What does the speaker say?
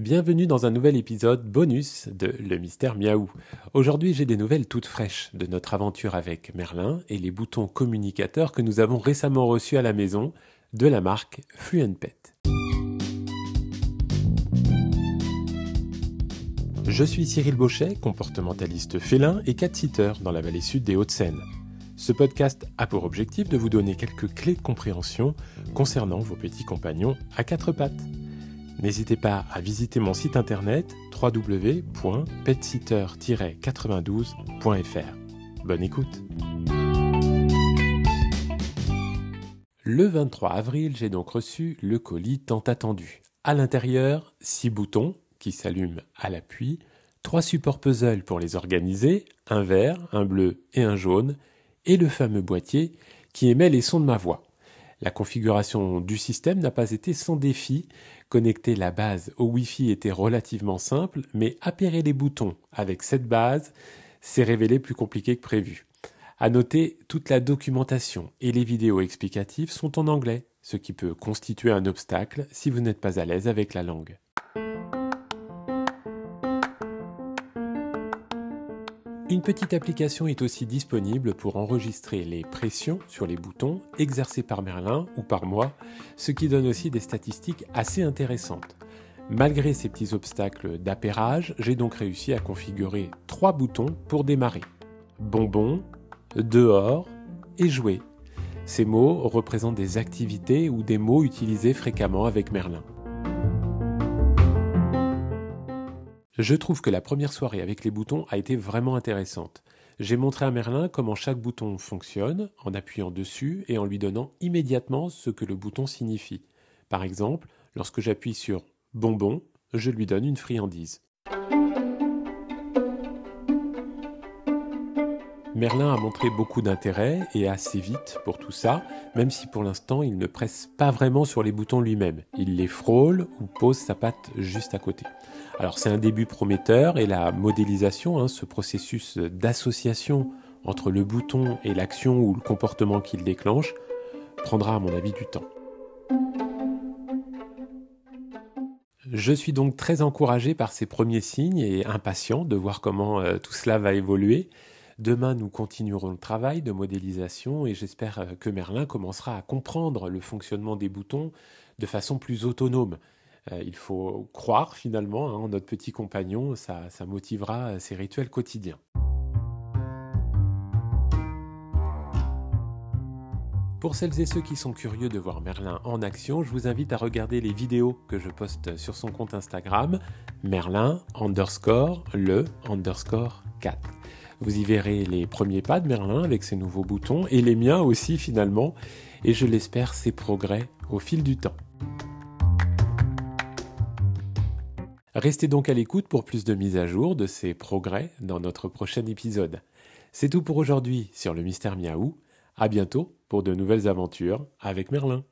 Bienvenue dans un nouvel épisode bonus de Le Mystère Miaou. Aujourd'hui, j'ai des nouvelles toutes fraîches de notre aventure avec Merlin et les boutons communicateurs que nous avons récemment reçus à la maison de la marque FluentPet. Je suis Cyril Bauchet, comportementaliste félin et cat-sitter dans la vallée sud des Hauts-de-Seine. Ce podcast a pour objectif de vous donner quelques clés de compréhension concernant vos petits compagnons à quatre pattes. N'hésitez pas à visiter mon site internet www.petsitter-92.fr. Bonne écoute Le 23 avril, j'ai donc reçu le colis tant attendu. À l'intérieur, six boutons qui s'allument à l'appui, trois supports puzzle pour les organiser, un vert, un bleu et un jaune, et le fameux boîtier qui émet les sons de ma voix. La configuration du système n'a pas été sans défi. Connecter la base au Wi-Fi était relativement simple, mais appairer les boutons avec cette base s'est révélé plus compliqué que prévu. À noter, toute la documentation et les vidéos explicatives sont en anglais, ce qui peut constituer un obstacle si vous n'êtes pas à l'aise avec la langue. Une petite application est aussi disponible pour enregistrer les pressions sur les boutons exercées par Merlin ou par moi, ce qui donne aussi des statistiques assez intéressantes. Malgré ces petits obstacles d'appairage, j'ai donc réussi à configurer trois boutons pour démarrer. Bonbon, dehors et jouer. Ces mots représentent des activités ou des mots utilisés fréquemment avec Merlin. Je trouve que la première soirée avec les boutons a été vraiment intéressante. J'ai montré à Merlin comment chaque bouton fonctionne en appuyant dessus et en lui donnant immédiatement ce que le bouton signifie. Par exemple, lorsque j'appuie sur bonbon, je lui donne une friandise. Merlin a montré beaucoup d'intérêt et assez vite pour tout ça, même si pour l'instant il ne presse pas vraiment sur les boutons lui-même. Il les frôle ou pose sa patte juste à côté. Alors c'est un début prometteur et la modélisation, hein, ce processus d'association entre le bouton et l'action ou le comportement qu'il déclenche, prendra à mon avis du temps. Je suis donc très encouragé par ces premiers signes et impatient de voir comment euh, tout cela va évoluer. Demain, nous continuerons le travail de modélisation et j'espère euh, que Merlin commencera à comprendre le fonctionnement des boutons de façon plus autonome. Euh, il faut croire finalement en hein, notre petit compagnon, ça, ça motivera euh, ses rituels quotidiens. Pour celles et ceux qui sont curieux de voir Merlin en action, je vous invite à regarder les vidéos que je poste sur son compte Instagram, Merlin underscore le underscore 4. Vous y verrez les premiers pas de Merlin avec ses nouveaux boutons et les miens aussi finalement, et je l'espère ses progrès au fil du temps. Restez donc à l'écoute pour plus de mises à jour de ces progrès dans notre prochain épisode. C'est tout pour aujourd'hui sur le mystère Miaou. À bientôt pour de nouvelles aventures avec Merlin.